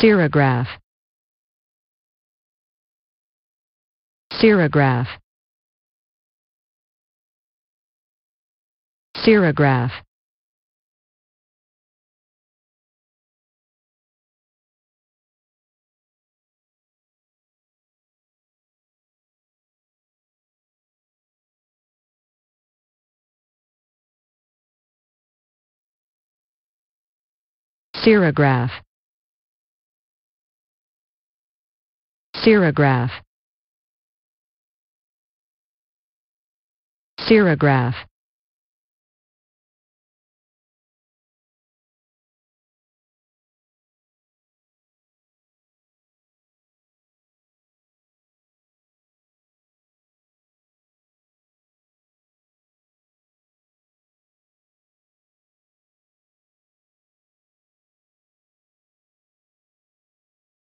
Serograph. Serograph. Serograph. Serograph. Serograph. Serograph.